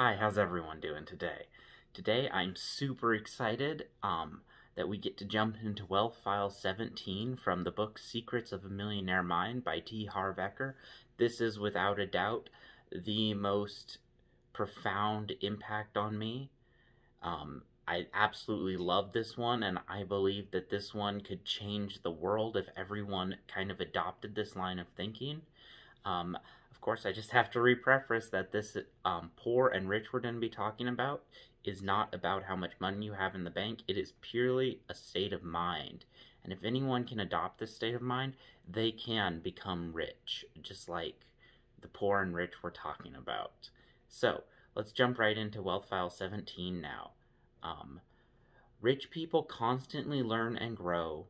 Hi, how's everyone doing today? Today I'm super excited um, that we get to jump into Wealth File 17 from the book Secrets of a Millionaire Mind by T. Harv Eker. This is without a doubt the most profound impact on me. Um, I absolutely love this one, and I believe that this one could change the world if everyone kind of adopted this line of thinking. Um, of course, I just have to repreface that this um, poor and rich we're going to be talking about is not about how much money you have in the bank. It is purely a state of mind. And if anyone can adopt this state of mind, they can become rich, just like the poor and rich we're talking about. So, let's jump right into Wealth File 17 now. Um, rich people constantly learn and grow.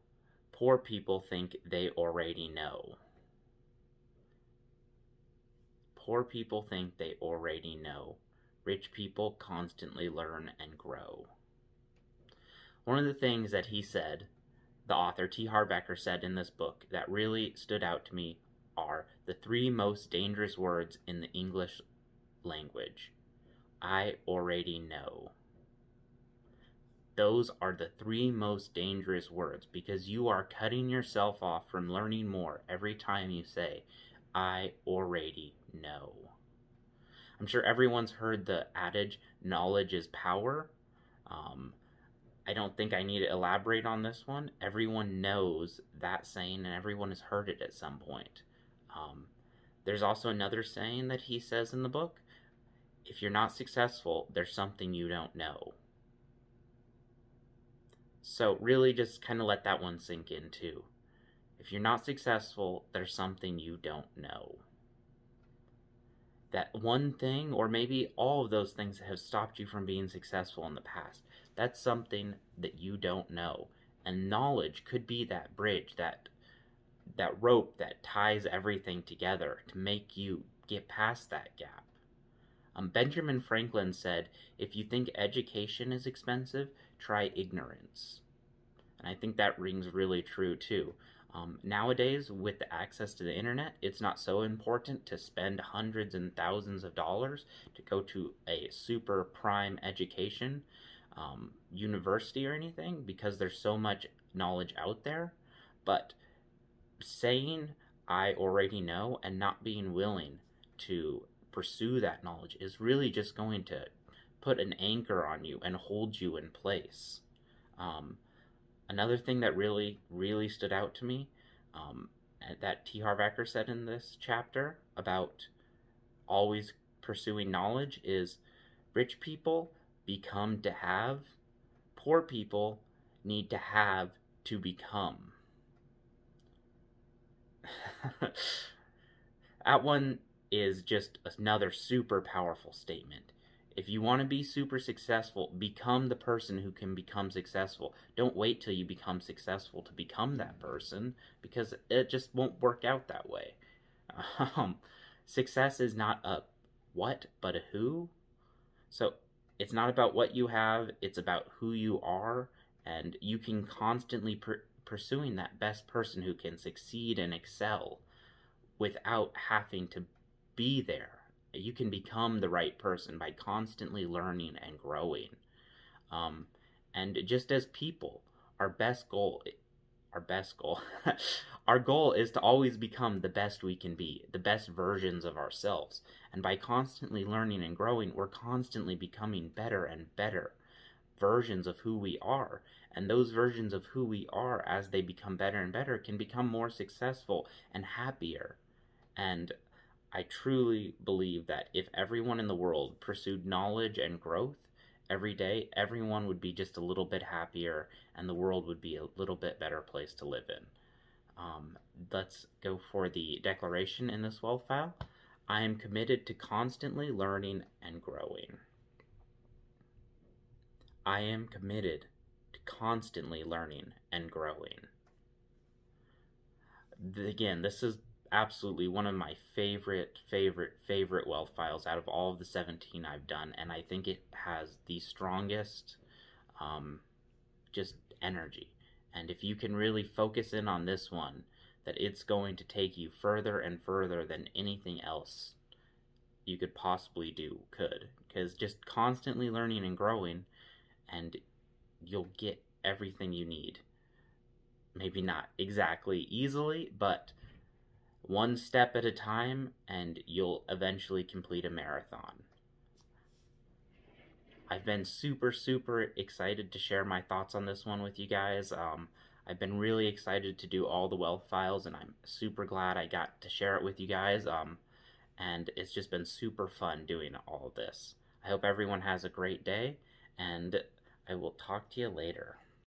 Poor people think they already know. Poor people think they already know. Rich people constantly learn and grow. One of the things that he said, the author T. Harv Eker said in this book, that really stood out to me are the three most dangerous words in the English language. I already know. Those are the three most dangerous words because you are cutting yourself off from learning more every time you say, I already know. I'm sure everyone's heard the adage, knowledge is power. Um, I don't think I need to elaborate on this one. Everyone knows that saying and everyone has heard it at some point. Um, there's also another saying that he says in the book if you're not successful, there's something you don't know. So, really, just kind of let that one sink in too. If you're not successful, there's something you don't know that one thing or maybe all of those things that have stopped you from being successful in the past. That's something that you don't know. And knowledge could be that bridge, that that rope that ties everything together to make you get past that gap. Um, Benjamin Franklin said, if you think education is expensive, try ignorance. And I think that rings really true too. Um, nowadays, with the access to the internet, it's not so important to spend hundreds and thousands of dollars to go to a super prime education um, university or anything because there's so much knowledge out there. But saying I already know and not being willing to pursue that knowledge is really just going to put an anchor on you and hold you in place. Um, Another thing that really, really stood out to me um, that T. Harv Eker said in this chapter about always pursuing knowledge is rich people become to have, poor people need to have to become. that one is just another super powerful statement. If you want to be super successful, become the person who can become successful. Don't wait till you become successful to become that person because it just won't work out that way. Um, success is not a what, but a who. So it's not about what you have, it's about who you are, and you can constantly pursuing that best person who can succeed and excel without having to be there you can become the right person by constantly learning and growing. Um, and just as people, our best goal, our best goal, our goal is to always become the best we can be, the best versions of ourselves. And by constantly learning and growing, we're constantly becoming better and better versions of who we are. And those versions of who we are, as they become better and better, can become more successful and happier. And I truly believe that if everyone in the world pursued knowledge and growth every day, everyone would be just a little bit happier and the world would be a little bit better place to live in. Um, let's go for the declaration in this wealth file. I am committed to constantly learning and growing. I am committed to constantly learning and growing. Again, this is absolutely one of my favorite, favorite, favorite wealth files out of all of the 17 I've done, and I think it has the strongest um, just energy. And if you can really focus in on this one, that it's going to take you further and further than anything else you could possibly do could because just constantly learning and growing and you'll get everything you need maybe not exactly easily but one step at a time and you'll eventually complete a marathon I've been super, super excited to share my thoughts on this one with you guys. Um, I've been really excited to do all the wealth files, and I'm super glad I got to share it with you guys. Um, and it's just been super fun doing all this. I hope everyone has a great day, and I will talk to you later.